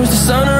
Was the sunrise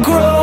grow.